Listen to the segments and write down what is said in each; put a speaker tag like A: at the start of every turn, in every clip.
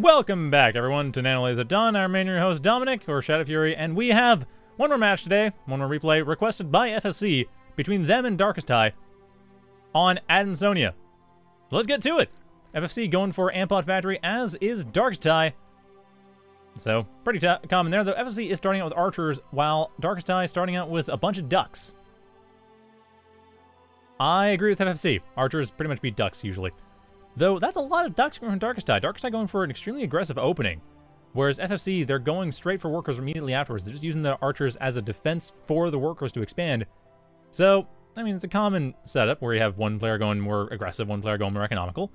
A: Welcome back, everyone, to Nanolaser Dawn. I'm your host, Dominic, or Shadow Fury, and we have one more match today, one more replay, requested by FFC, between them and Darkesthai on Adansonia. Let's get to it! FFC going for Amphbot Factory, as is Darkesthai. So, pretty common there, though FFC is starting out with archers, while Darkesthai is starting out with a bunch of ducks. I agree with FFC. Archers pretty much beat ducks, usually. Though, that's a lot of ducks from Darkesthai. Darkesthai going for an extremely aggressive opening. Whereas FFC, they're going straight for workers immediately afterwards. They're just using the archers as a defense for the workers to expand. So, I mean, it's a common setup where you have one player going more aggressive, one player going more economical.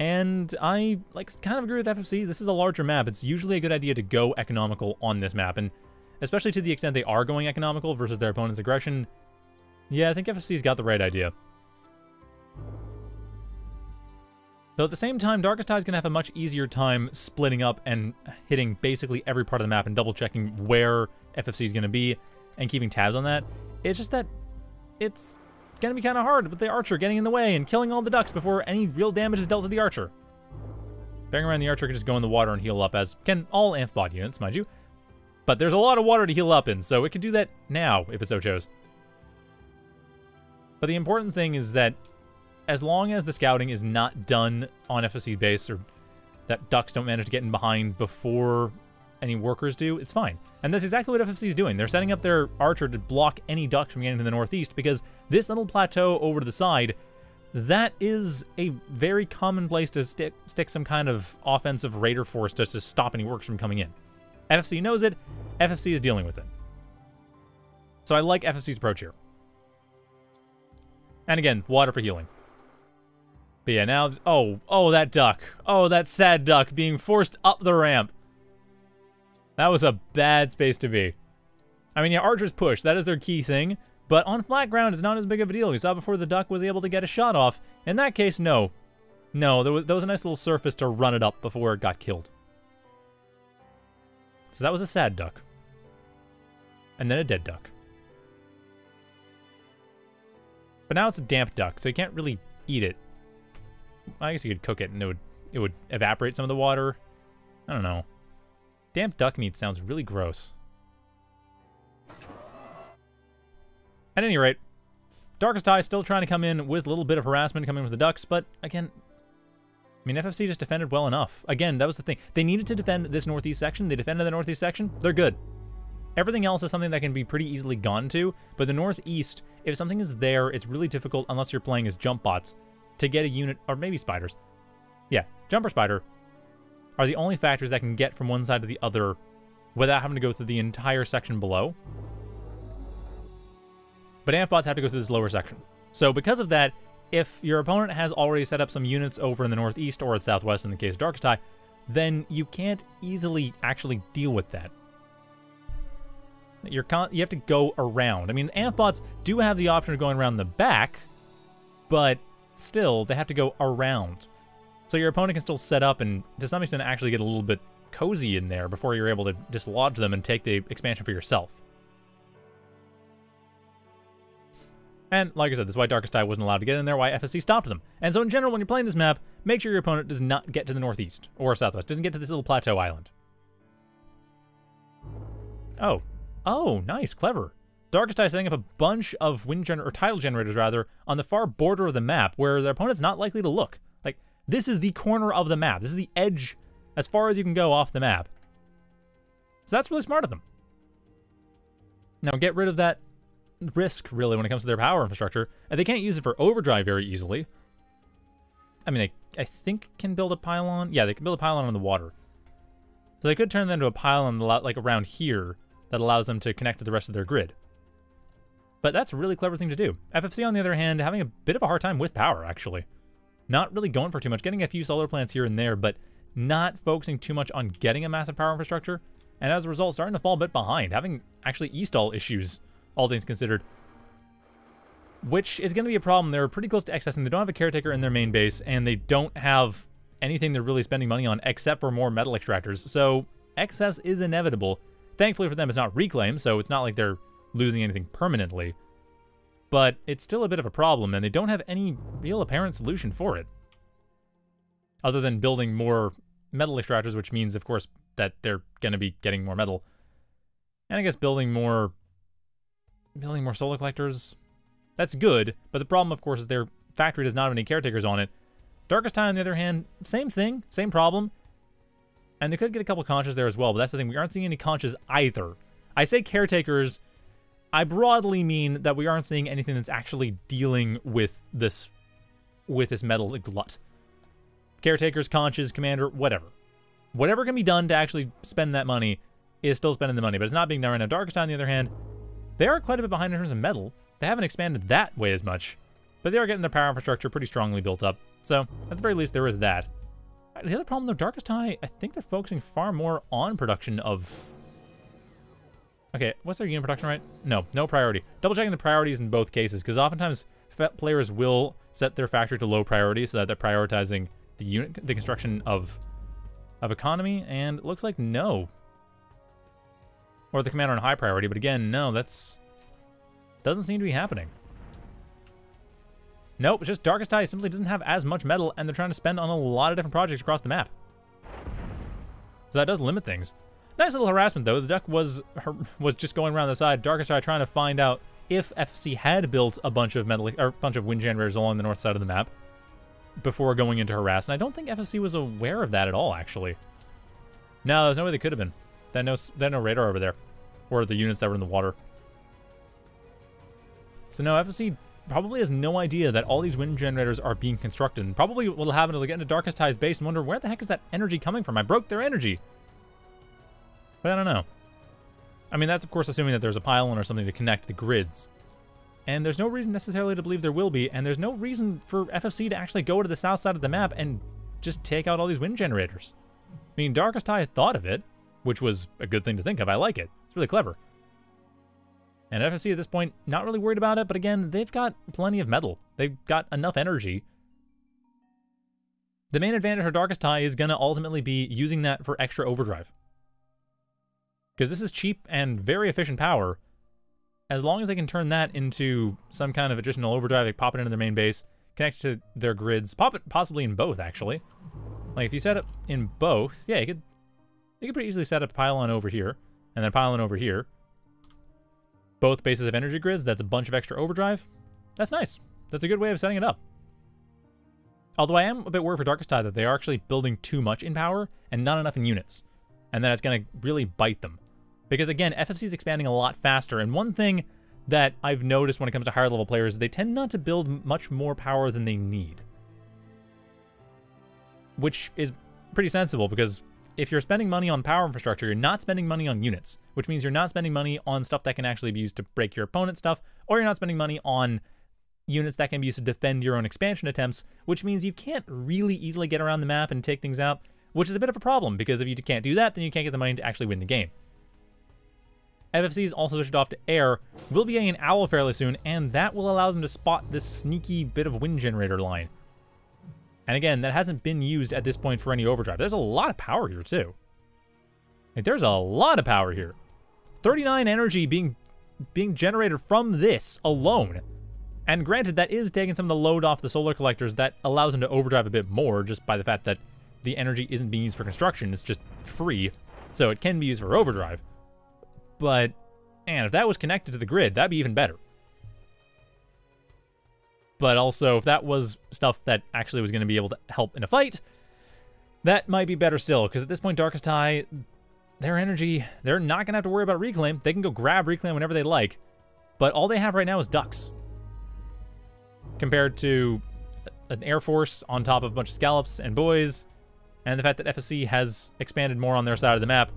A: And I, like, kind of agree with FFC. This is a larger map. It's usually a good idea to go economical on this map. And especially to the extent they are going economical versus their opponent's aggression, yeah, I think FFC's got the right idea. Though at the same time, Darkesthai is going to have a much easier time splitting up and hitting basically every part of the map and double checking where FFC is going to be and keeping tabs on that. It's just that it's going to be kind of hard with the archer getting in the way and killing all the ducks before any real damage is dealt to the archer. Bearing around the archer can just go in the water and heal up, as can all Amphbot units, mind you. But there's a lot of water to heal up in, so it could do that now if it so chose. But the important thing is that as long as the scouting is not done on FFC's base, or that ducks don't manage to get in behind before any workers do, it's fine. And that's exactly what FFC is doing. They're setting up their archer to block any ducks from getting to the northeast, because this little plateau over to the side, that is a very common place to stick, stick some kind of offensive raider force just to stop any works from coming in. FFC knows it, FFC is dealing with it. So I like FFC's approach here. And again, water for healing. But yeah, now, oh, oh, that duck. Oh, that sad duck being forced up the ramp. That was a bad space to be. I mean, yeah, archers push. That is their key thing. But on flat ground, it's not as big of a deal. You saw before the duck was able to get a shot off. In that case, no. No, there was, there was a nice little surface to run it up before it got killed. So that was a sad duck. And then a dead duck. But now it's a damp duck, so you can't really eat it. I guess you could cook it and it would it would evaporate some of the water. I don't know. Damp duck meat sounds really gross. At any rate, Darkesthai still trying to come in with a little bit of harassment coming with the ducks, but again, I mean, FFC just defended well enough. Again, that was the thing. They needed to defend this northeast section. They defended the northeast section. They're good. Everything else is something that can be pretty easily gone to, but the northeast, if something is there, it's really difficult unless you're playing as jump bots to get a unit, or maybe spiders. Yeah, jumper spider are the only factors that can get from one side to the other without having to go through the entire section below. But Amphbots have to go through this lower section. So because of that, if your opponent has already set up some units over in the northeast or the southwest in the case of Darkesthai, then you can't easily actually deal with that. You're you have to go around. I mean, Amphbots do have the option of going around the back, but still, they have to go around. So your opponent can still set up and, to some extent, actually get a little bit cozy in there before you're able to dislodge them and take the expansion for yourself. And like I said, this is why Darkesthai wasn't allowed to get in there, why FFC stopped them. And so in general, when you're playing this map, make sure your opponent does not get to the northeast or southwest, doesn't get to this little plateau island. Oh. Oh, nice, clever. Darkesthai setting up a bunch of wind gener or tidal generators rather on the far border of the map where their opponent's not likely to look. Like this is the corner of the map. This is the edge as far as you can go off the map. So that's really smart of them. Now get rid of that risk really when it comes to their power infrastructure. And they can't use it for overdrive very easily. I mean, they I think can build a pylon. Yeah, they can build a pylon on the water. So they could turn that into a pylon like around here that allows them to connect to the rest of their grid. But that's a really clever thing to do. FFC, on the other hand, having a bit of a hard time with power, actually. Not really going for too much, getting a few solar plants here and there, but not focusing too much on getting a massive power infrastructure, and as a result, starting to fall a bit behind, having actually e-stall issues, all things considered. Which is going to be a problem. They're pretty close to accessing. They don't have a caretaker in their main base, and they don't have anything they're really spending money on except for more metal extractors. So excess is inevitable. Thankfully for them, it's not reclaim, so it's not like they're losing anything permanently. But it's still a bit of a problem, and they don't have any real apparent solution for it. Other than building more metal extractors, which means, of course, that they're going to be getting more metal. And I guess building more... Building more solar collectors. That's good, but the problem, of course, is their factory does not have any caretakers on it. Darkest Time, on the other hand, same thing, same problem. And they could get a couple conches there as well, but that's the thing, we aren't seeing any conches either. I say caretakers, I broadly mean that we aren't seeing anything that's actually dealing with this with this metal glut. Caretakers, conches, commander, whatever. Whatever can be done to actually spend that money is still spending the money, but it's not being done right now. Darkest on the other hand, they are quite a bit behind in terms of metal. They haven't expanded that way as much, but they are getting their power infrastructure pretty strongly built up. So, at the very least, there is that. The other problem, though, Darkesthai, I think they're focusing far more on production of... Okay, what's their unit production right? No, no priority. Double checking the priorities in both cases, because oftentimes players will set their factory to low priority so that they're prioritizing the unit, the construction of of economy, and looks like no. Or the commander on high priority, but again, no, that's doesn't seem to be happening. Nope, just Darkesthai simply doesn't have as much metal, and they're trying to spend on a lot of different projects across the map. So that does limit things. Nice little harassment, though. The duck was was just going around the side. Darkesthai trying to find out if FFC had built a bunch of metal or a bunch of wind generators along the north side of the map before going into harass. And I don't think FFC was aware of that at all, actually. No, there's no way they could have been. They had no, they had no radar over there. Or the units that were in the water. So no, FFC probably has no idea that all these wind generators are being constructed. And probably what will happen is they'll get into Darkesthai's base and wonder, where the heck is that energy coming from? I broke their energy. But I don't know. I mean, that's of course assuming that there's a pylon or something to connect the grids. And there's no reason necessarily to believe there will be, and there's no reason for FFC to actually go to the south side of the map and just take out all these wind generators. I mean, Darkesthai thought of it, which was a good thing to think of. I like it. It's really clever. And FFC at this point, not really worried about it, but again, they've got plenty of metal. They've got enough energy. The main advantage for Darkesthai is going to ultimately be using that for extra overdrive. Because this is cheap and very efficient power. As long as they can turn that into some kind of additional overdrive, they pop it into their main base, connect to their grids, pop it possibly in both, actually. Like, if you set it in both, yeah, you could, you could pretty easily set up a pylon over here, and then pylon over here, both bases of energy grids, that's a bunch of extra overdrive. That's nice. That's a good way of setting it up. Although I am a bit worried for Darkesthai that they are actually building too much in power and not enough in units. And that it's going to really bite them. Because again, FFC is expanding a lot faster, and one thing that I've noticed when it comes to higher level players they tend not to build much more power than they need. Which is pretty sensible because if you're spending money on power infrastructure, you're not spending money on units, which means you're not spending money on stuff that can actually be used to break your opponent's stuff, or you're not spending money on units that can be used to defend your own expansion attempts, which means you can't really easily get around the map and take things out, which is a bit of a problem, because if you can't do that, then you can't get the money to actually win the game. FFC's also switched off to air, will be getting an owl fairly soon, and that will allow them to spot this sneaky bit of wind generator line. And again, that hasn't been used at this point for any overdrive. There's a lot of power here, too. Like, there's a lot of power here. 39 energy being being generated from this alone. And granted, that is taking some of the load off the solar collectors. That allows them to overdrive a bit more just by the fact that the energy isn't being used for construction. It's just free. So it can be used for overdrive. But, man, if that was connected to the grid, that'd be even better. But also, if that was stuff that actually was going to be able to help in a fight, that might be better still, because at this point, Darkesthai, their energy, they're not going to have to worry about Reclaim. They can go grab Reclaim whenever they like, but all they have right now is Ducks. Compared to an Air Force on top of a bunch of Scallops and Buoys, and the fact that FFC has expanded more on their side of the map,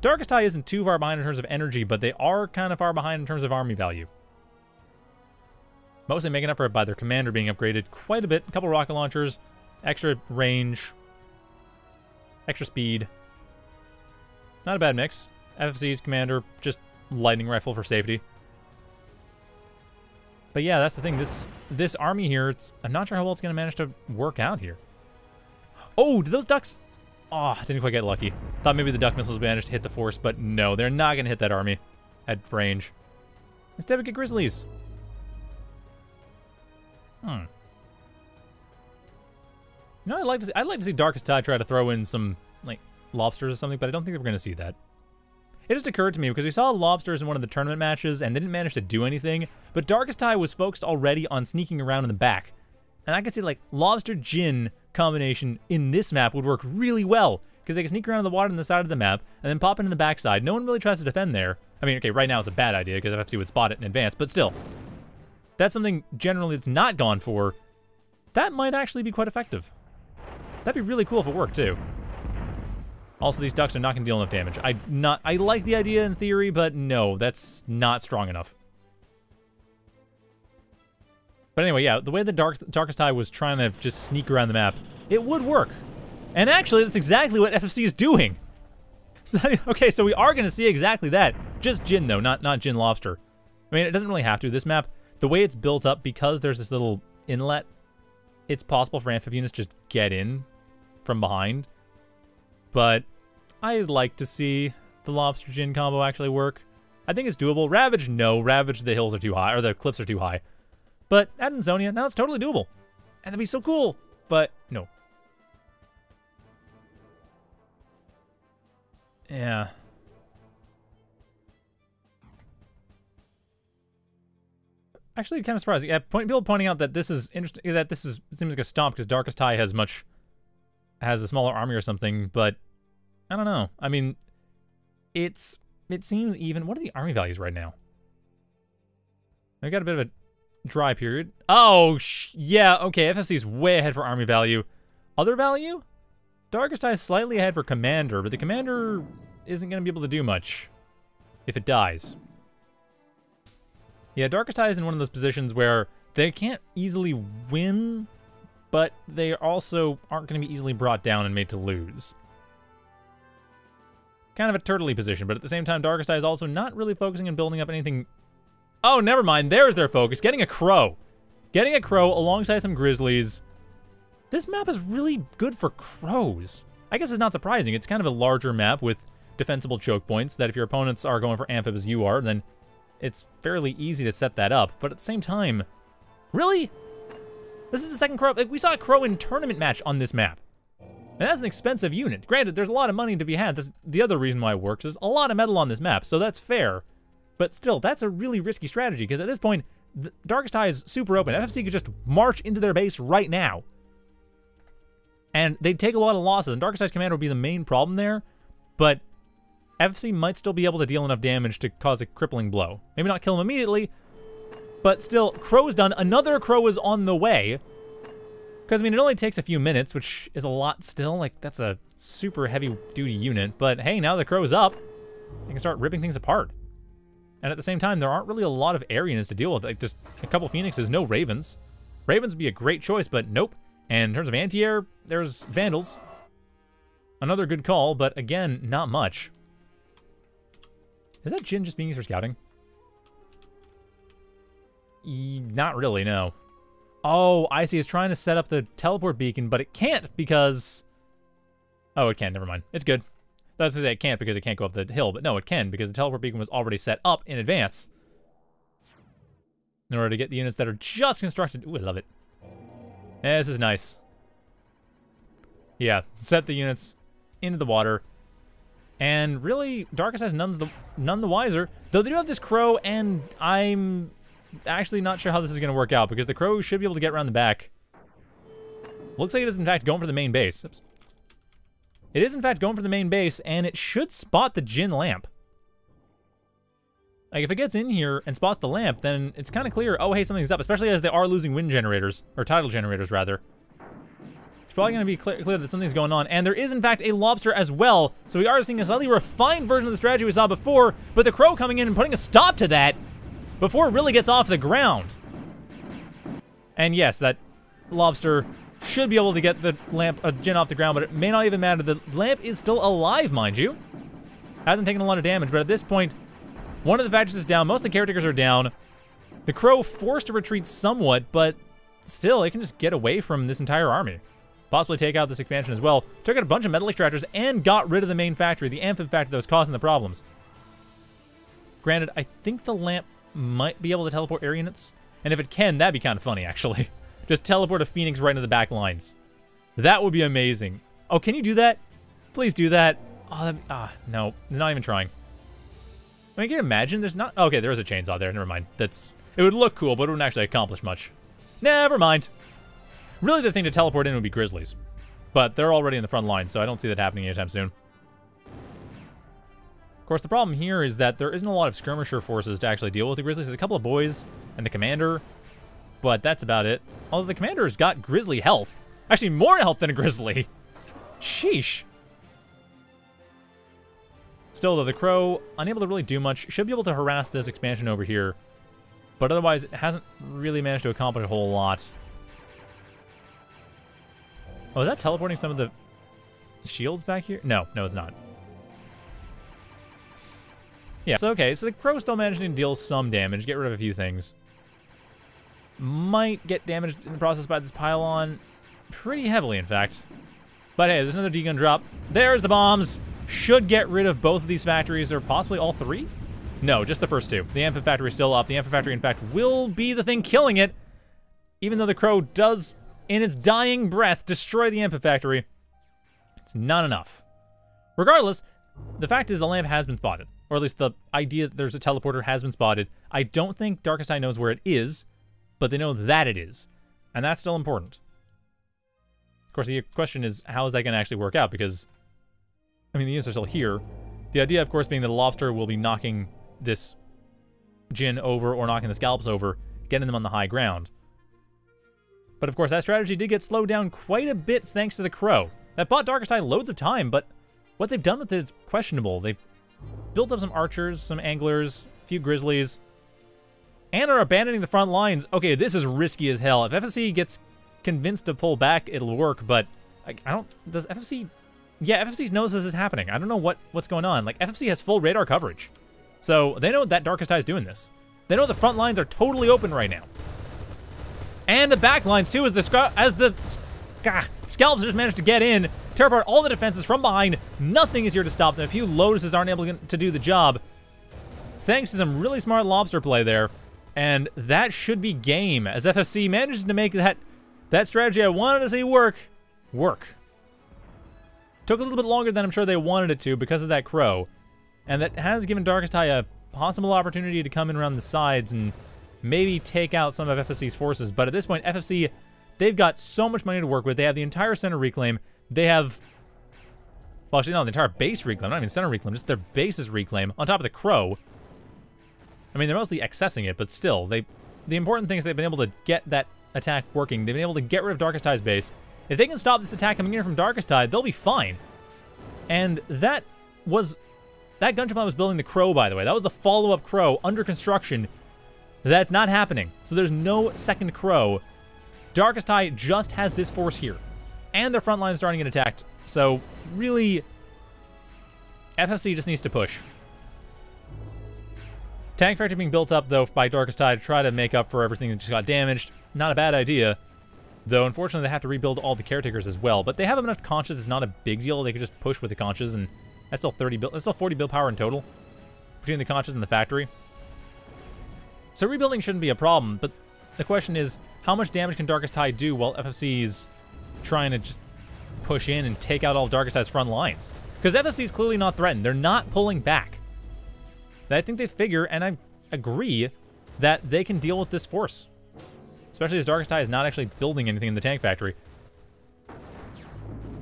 A: Darkesthai isn't too far behind in terms of energy, but they are kind of far behind in terms of army value. Mostly making up for it by their commander being upgraded quite a bit. A couple rocket launchers, extra range, extra speed. Not a bad mix. FFC's commander, just lightning rifle for safety. But yeah, that's the thing. This this army here, I'm not sure how well it's going to manage to work out here. Oh, do those ducks... Oh, didn't quite get lucky. Thought maybe the duck missiles managed to hit the force, but no, they're not going to hit that army at range. Instead, we get Grizzlies. Hmm. You know, I'd like to see, I'd like to see Darkesthai try to throw in some like lobsters or something, but I don't think we're going to see that. It just occurred to me because we saw lobsters in one of the tournament matches and they didn't manage to do anything, but Darkesthai was focused already on sneaking around in the back. And I could see like lobster Djinn combination in this map would work really well because they can sneak around the water on the side of the map and then pop into the backside. No one really tries to defend there. I mean, okay, right now it's a bad idea because FFC would spot it in advance, but still. That's something generally that's not gone for. That might actually be quite effective. That'd be really cool if it worked, too. Also, these ducks are not going to deal enough damage. I not I like the idea in theory, but no, that's not strong enough. But anyway, yeah, the way the Dark Darkesthai was trying to just sneak around the map, it would work. And actually, that's exactly what FFC is doing. Okay, so we are going to see exactly that. Just Djinn, though, not, not Djinn Lobster. I mean, it doesn't really have to. This map, the way it's built up, because there's this little inlet, it's possible for Amphib units just get in from behind. But I'd like to see the Lobster Djinn combo actually work. I think it's doable. Ravage, no. Ravage, the hills are too high, or the cliffs are too high. But Adansonia, now it's totally doable. And that'd be so cool. But no. Yeah. Actually, kind of surprising. Yeah, point, people pointing out that this is interesting. That this is seems like a stomp because Darkesthai has much has a smaller army or something. But I don't know. I mean, it's it seems even. What are the army values right now? I got a bit of a dry period. Oh, yeah. Okay, FFC is way ahead for army value. Other value? Darkesthai is slightly ahead for Commander, but the Commander isn't going to be able to do much if it dies. Yeah, Darkesthai is in one of those positions where they can't easily win, but they also aren't going to be easily brought down and made to lose. Kind of a turtley position, but at the same time, Darkesthai is also not really focusing on building up anything... Oh, never mind. There's their focus. Getting a Krow. Getting a Krow alongside some grizzlies this map is really good for Krows. I guess it's not surprising. It's kind of a larger map with defensible choke points that if your opponents are going for amphib as you are, then it's fairly easy to set that up. But at the same time, really? This is the second Krow. Like, we saw a Krow in tournament match on this map. And that's an expensive unit. Granted, there's a lot of money to be had. This, the other reason why it works is a lot of metal on this map, so that's fair. But still, that's a really risky strategy, because at this point, Darkesthai is super open. FFC could just march into their base right now. And they'd take a lot of losses, and Darkesthai's Commander would be the main problem there, but FFC might still be able to deal enough damage to cause a crippling blow. Maybe not kill him immediately, but still, Krow's done. Another Krow is on the way. Because, I mean, it only takes a few minutes, which is a lot still. Like, that's a super heavy-duty unit. But, hey, now the Krow's up. They can start ripping things apart. And at the same time, there aren't really a lot of area to deal with. Like, just a couple Phoenixes, no Ravens. Ravens would be a great choice, but nope. And in terms of anti-air, there's Vandals. Another good call, but again, not much. Is that Djinn just being used for scouting? E not really, no. Oh, I see. It's trying to set up the teleport beacon, but it can't because... Oh, it can. Never mind. It's good. That's to say it can't because it can't go up the hill, but no, it can because the teleport beacon was already set up in advance in order to get the units that are just constructed. Ooh, I love it. Yeah, this is nice. Yeah, set the units into the water. And really, Darkest has none's the, none the wiser. Though they do have this Krow, and I'm actually not sure how this is going to work out, because the Krow should be able to get around the back. Looks like it is, in fact, going for the main base. Oops. It is, in fact, going for the main base, and it should spot the Djinn lamp. Like, if it gets in here and spots the lamp, then it's kind of clear, oh, hey, something's up, especially as they are losing wind generators, or tidal generators, rather. It's probably going to be clear, clear, that something's going on, and there is, in fact, a lobster as well, so we are seeing a slightly refined version of the strategy we saw before, but the Krow coming in and putting a stop to that before it really gets off the ground. And yes, that lobster should be able to get the lamp, uh, Djinn off the ground, but it may not even matter. The lamp is still alive, mind you. Hasn't taken a lot of damage, but at this point, one of the factions is down. Most of the caretakers are down. The Krow forced to retreat somewhat, but still, it can just get away from this entire army. Possibly take out this expansion as well. Took out a bunch of metal extractors and got rid of the main factory, the amphib factory that was causing the problems. Granted, I think the lamp might be able to teleport air units. And if it can, that'd be kind of funny, actually. Just teleport a Phoenix right into the back lines. That would be amazing. Oh, can you do that? Please do that. Oh, that, ah, no. It's not even trying. I mean, can you imagine? There's not... Okay, there is a chainsaw there. Never mind. That's... It would look cool, but it wouldn't actually accomplish much. Never mind. Really, the thing to teleport in would be Grizzlies. But they're already in the front line, so I don't see that happening anytime soon. Of course, the problem here is that there isn't a lot of skirmisher forces to actually deal with the Grizzlies. There's a couple of buoys and the commander, but that's about it. Although the commander's got Grizzly health. Actually, more health than a Grizzly. Sheesh. Still, though, the Krow, unable to really do much, should be able to harass this expansion over here. But otherwise, it hasn't really managed to accomplish a whole lot. Oh, is that teleporting some of the shields back here? No, no, it's not. Yeah, so okay, so the Krow still managing to deal some damage, get rid of a few things. Might get damaged in the process by this pylon pretty heavily, in fact. But hey, there's another D-gun drop. There's the bombs! Should get rid of both of these factories, or possibly all three? No, just the first two. The Amphib factory is still up. The Amphib factory, in fact, will be the thing killing it. Even though the Krow does in its dying breath, destroy the Amphib factory. It's not enough. Regardless, the fact is the lamp has been spotted. Or at least the idea that there's a teleporter has been spotted. I don't think Darkesthai knows where it is, but they know that it is. And that's still important. Of course, the question is, how is that going to actually work out? Because, I mean, the units are still here. The idea, of course, being that a lobster will be knocking this Djinn over or knocking the scallops over, getting them on the high ground. But of course, that strategy did get slowed down quite a bit thanks to the Krow. That bought Darkesthai loads of time, but what they've done with it is questionable. They've built up some archers, some anglers, a few grizzlies, and are abandoning the front lines. Okay, this is risky as hell. If FFC gets convinced to pull back, it'll work, but I, I don't... Does FFC... Yeah, FFC knows this is happening. I don't know what what's going on. Like, FFC has full radar coverage. So, they know that Darkesthai is doing this. They know the front lines are totally open right now and the back lines too, as the as the ah, scallops just managed to get in, tear apart all the defenses from behind. Nothing is here to stop them. A few lotuses aren't able to do the job. Thanks to some really smart lobster play there, and that should be game as FFC manages to make that that strategy I wanted to see work work. Took a little bit longer than I'm sure they wanted it to because of that Krow, and that has given Darkesthai a possible opportunity to come in around the sides and maybe take out some of FFC's forces. But at this point, FFC, they've got so much money to work with. They have the entire center reclaim. They have, well, actually, no, the entire base reclaim. Not even center reclaim, just their bases reclaim on top of the Krow. I mean, they're mostly accessing it, but still, they. The important thing is they've been able to get that attack working. They've been able to get rid of Darkesthai's base. If they can stop this attack coming in from Darkesthai, they'll be fine. And that was... That gunship was building the Krow, by the way. That was the follow-up Krow under construction that's not happening. So there's no second Krow. Darkest Eye just has this force here. And their front line is starting to get attacked. So really, FFC just needs to push. Tank factory being built up, though, by Darkesthai to try to make up for everything that just got damaged. Not a bad idea. Though, unfortunately, they have to rebuild all the caretakers as well. But they have enough conches, it's not a big deal. They could just push with the conches, and that's still 30 build, that's still 40 build power in total. Between the conches and the factory. So rebuilding shouldn't be a problem, but the question is, how much damage can Darkesthai do while FFC is trying to just push in and take out all Darkesthai's front lines? Because FFC is clearly not threatened. They're not pulling back. I think they figure, and I agree, that they can deal with this force. Especially as Darkesthai is not actually building anything in the tank factory.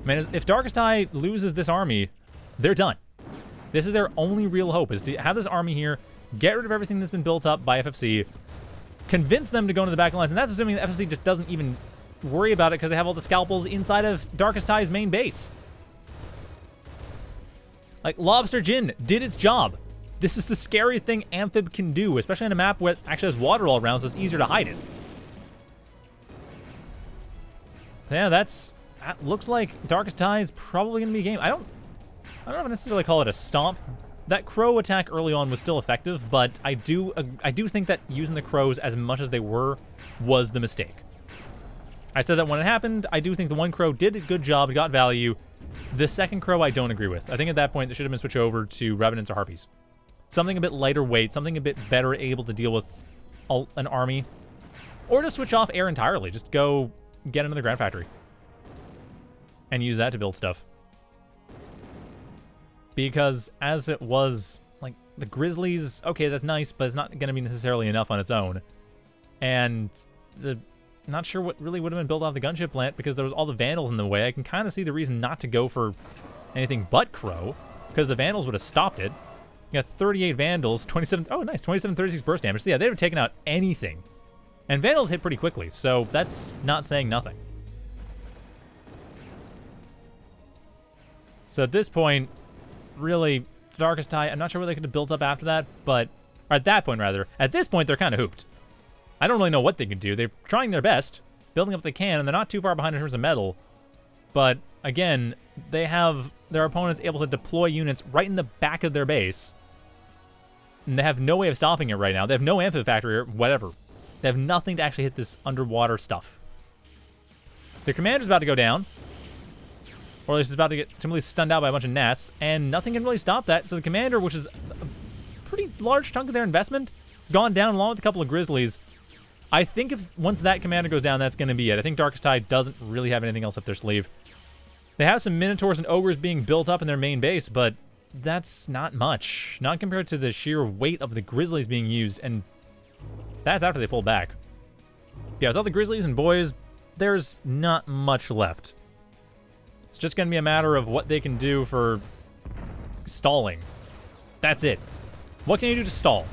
A: Man, if Darkesthai loses this army, they're done. This is their only real hope, is to have this army here get rid of everything that's been built up by FFC, convince them to go into the back lines, and that's assuming that FFC just doesn't even worry about it because they have all the scallops inside of Darkesthai's main base. Like, Lobster Djinn did its job. This is the scary thing Amphib can do, especially on a map where it actually has water all around, so it's easier to hide it. Yeah, that's... That looks like Darkesthai is probably going to be a game. I don't... I don't necessarily call it a stomp, that Krow attack early on was still effective, but I do I do think that using the Krows as much as they were was the mistake. I said that when it happened, I do think the one Krow did a good job, got value. The second Krow I don't agree with. I think at that point, they should have been switched over to Revenants or Harpies. Something a bit lighter weight, something a bit better able to deal with an army. Or just switch off air entirely. Just go get another Grand Factory. And use that to build stuff. Because as it was, like, the Grizzlies, okay, that's nice, but it's not going to be necessarily enough on its own. And the not sure what really would have been built off the gunship plant because there was all the Vandals in the way. I can kind of see the reason not to go for anything but Krow because the Vandals would have stopped it. Got 38 Vandals, 27, oh nice, 27, 36 burst damage. So yeah, they would have taken out anything. And Vandals hit pretty quickly, so that's not saying nothing. So at this point, really, Darkesthai, I'm not sure what they could have built up after that, but, or at that point rather, at this point they're kind of hooped. I don't really know what they can do. They're trying their best, building up what they can, and they're not too far behind in terms of metal. But again, they have their opponents able to deploy units right in the back of their base. And they have no way of stopping it right now. They have no amphib factory or whatever. They have nothing to actually hit this underwater stuff. Their commander's about to go down. Or at least is about to get simply stunned out by a bunch of gnats. And nothing can really stop that. So the commander, which is a pretty large chunk of their investment, has gone down along with a couple of grizzlies. I think if once that commander goes down, that's going to be it. I think Darkesthai doesn't really have anything else up their sleeve. They have some Minotaurs and Ogres being built up in their main base, but that's not much. Not compared to the sheer weight of the Grizzlies being used, and that's after they pulled back. Yeah, without the Grizzlies and Buoys, there's not much left. It's just going to be a matter of what they can do for stalling. That's it. What can you do to stall?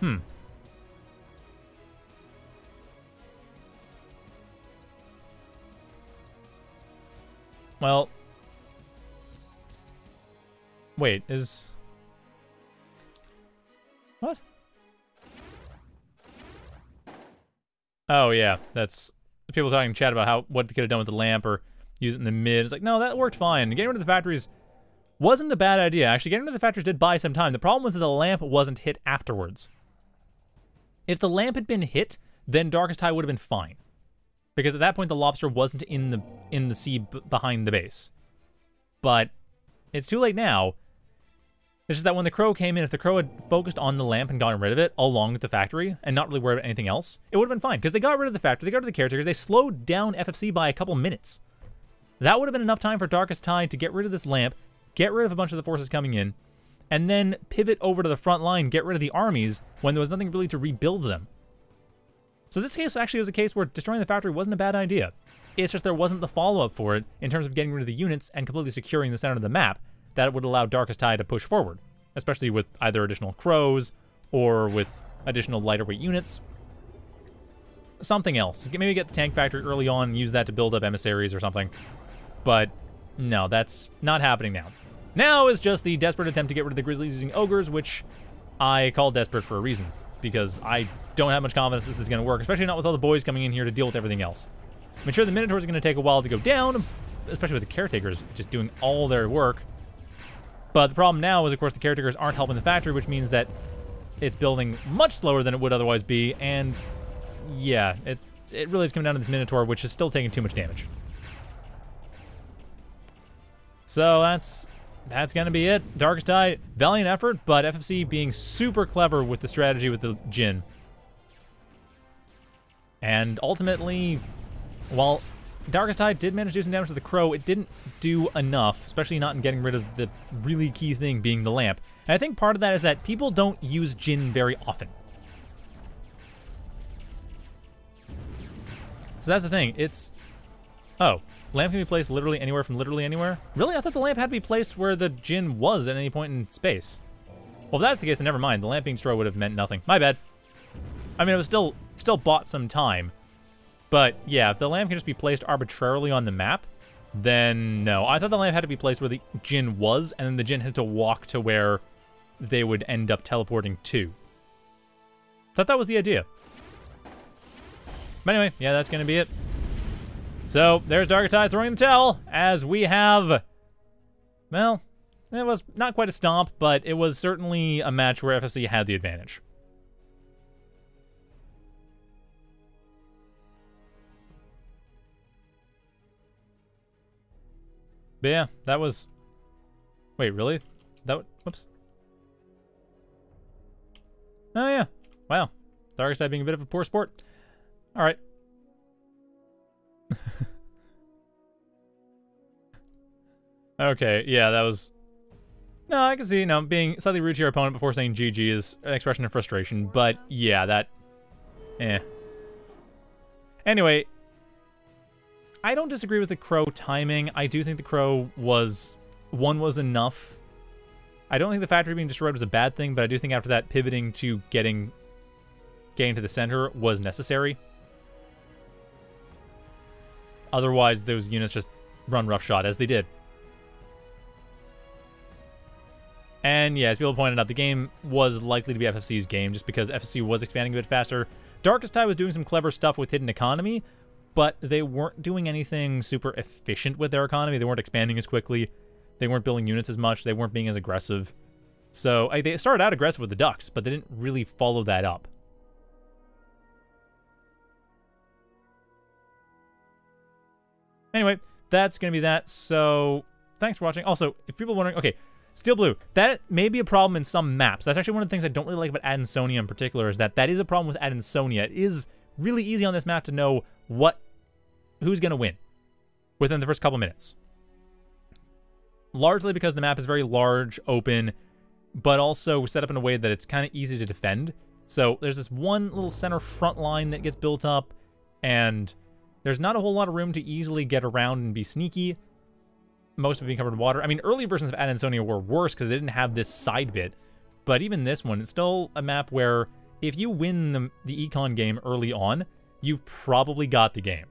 A: Hmm. Well... Wait, is... What? Oh, yeah, that's... People talking in chat about how what they could have done with the lamp or use it in the mid. It's like, no, that worked fine. Getting rid of the factories wasn't a bad idea. Actually, getting rid of the factories did buy some time. The problem was that the lamp wasn't hit afterwards. If the lamp had been hit, then Darkesthai would have been fine. Because at that point, the lobster wasn't in the in the sea behind the base. But it's too late now. It's just that when the Krow came in, if the Krow had focused on the lamp and gotten rid of it along with the factory and not really worried about anything else, it would have been fine. Because they got rid of the factory, they got rid of the caretakers, they slowed down FFC by a couple minutes. That would have been enough time for Darkesthai to get rid of this lamp, get rid of a bunch of the forces coming in, and then pivot over to the front line, get rid of the armies when there was nothing really to rebuild them. So this case actually was a case where destroying the factory wasn't a bad idea. It's just there wasn't the follow-up for it in terms of getting rid of the units and completely securing the center of the map that would allow Darkesthai to push forward, especially with either additional Krows or with additional lighter weight units. Something else. Maybe get the tank factory early on and use that to build up emissaries or something. But no, that's not happening now. Now is just the desperate attempt to get rid of the Grizzlies using Ogres, which I call desperate for a reason, because I don't have much confidence that this is going to work, especially not with all the buoys coming in here to deal with everything else. I'm sure the Minotaurs are going to take a while to go down, especially with the Caretakers just doing all their work. But the problem now is, of course, the Caretakers aren't helping the factory, which means that it's building much slower than it would otherwise be, and yeah, it, it really is coming down to this Minotaur, which is still taking too much damage. So that's that's going to be it. Darkesthai, valiant effort, but FFC being super clever with the strategy with the Djinn. And ultimately, while Darkesthai did manage to do some damage to the Krow, it didn't do enough, especially not in getting rid of the really key thing being the lamp. And I think part of that is that people don't use Djinn very often. So that's the thing. It's... Oh, Lamp can be placed literally anywhere from literally anywhere? Really? I thought the lamp had to be placed where the Djinn was at any point in space. Well, if that's the case, then never mind. The lamp being destroyed would have meant nothing. My bad. I mean, it was still still bought some time. But yeah, if the lamp can just be placed arbitrarily on the map, then no. I thought the lamp had to be placed where the Djinn was, and then the Djinn had to walk to where they would end up teleporting to. Thought that was the idea. But anyway, yeah, that's going to be it. So there's Dark Tide throwing the towel as we have, well, it was not quite a stomp, but it was certainly a match where FFC had the advantage. But yeah, that was... Wait, really? That... Whoops. Oh yeah. Wow. Darkest being a bit of a poor sport. Alright. Okay, yeah, that was... No, I can see, you know, being slightly rude to your opponent before saying GG is an expression of frustration, but yeah, that... Eh. Anyway, I don't disagree with the Krow timing. I do think the Krow was... One was enough. I don't think the factory being destroyed was a bad thing, but I do think after that, pivoting to getting getting to the center was necessary. Otherwise, those units just run roughshod, as they did. And yeah, as people pointed out, the game was likely to be FFC's game just because FFC was expanding a bit faster. Darkesthai was doing some clever stuff with Hidden Economy, but they weren't doing anything super efficient with their economy. They weren't expanding as quickly. They weren't building units as much. They weren't being as aggressive. So they started out aggressive with the Ducks, but they didn't really follow that up. Anyway, that's going to be that. So thanks for watching. Also, if people are wondering, okay, Steel Blue, that may be a problem in some maps. That's actually one of the things I don't really like about Adansonia in particular, is that that is a problem with Adansonia. It is really easy on this map to know what, who's going to win within the first couple minutes. Largely because the map is very large, open, but also set up in a way that it's kind of easy to defend. So there's this one little center front line that gets built up, and there's not a whole lot of room to easily get around and be sneaky. Most of it being covered in water. I mean, early versions of Adansonia were worse because they didn't have this side bit. But even this one, it's still a map where if you win the, the econ game early on, you've probably got the game.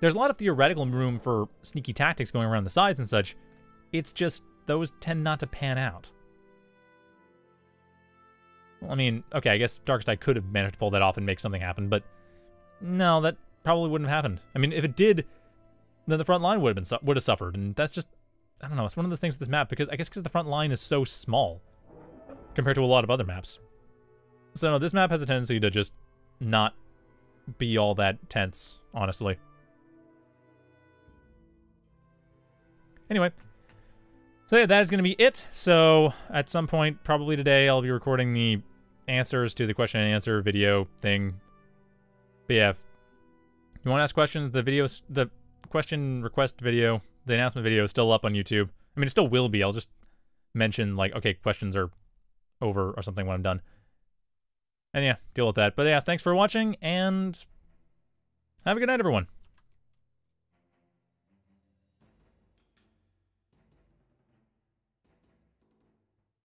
A: There's a lot of theoretical room for sneaky tactics going around the sides and such. It's just those tend not to pan out. Well, I mean, okay, I guess Darkesthai could have managed to pull that off and make something happen, but no, that probably wouldn't have happened. I mean, if it did, then the front line would have been would have suffered, and that's just I don't know. It's one of the things with this map because I guess because the front line is so small compared to a lot of other maps. So no, this map has a tendency to just not be all that tense, honestly. Anyway, so yeah, that is going to be it. So at some point, probably today, I'll be recording the answers to the question and answer video thing but yeah, you want to ask questions, the video, the question request video, the announcement video is still up on YouTube. I mean, it still will be. I'll just mention like, okay, questions are over or something when I'm done. And yeah, deal with that. But yeah, thanks for watching and have a good night, everyone.